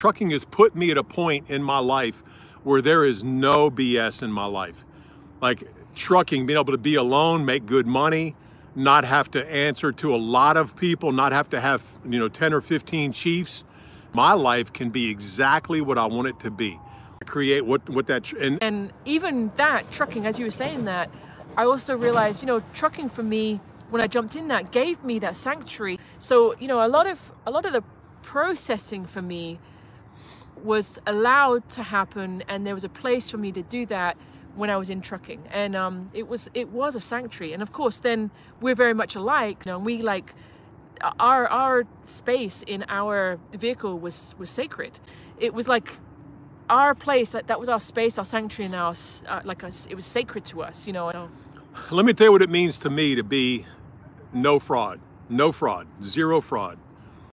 Trucking has put me at a point in my life where there is no BS in my life. Like trucking, being able to be alone, make good money, not have to answer to a lot of people, not have to have, you know, 10 or 15 chiefs. My life can be exactly what I want it to be. Create what what that and and even that trucking, as you were saying that, I also realized, you know, trucking for me when I jumped in that gave me that sanctuary. So, you know, a lot of a lot of the processing for me was allowed to happen and there was a place for me to do that when I was in trucking. And um, it was it was a sanctuary. And of course then we're very much alike you know we like our our space in our vehicle was was sacred. It was like our place that was our space our sanctuary and our uh, like us it was sacred to us you know let me tell you what it means to me to be no fraud. No fraud. Zero fraud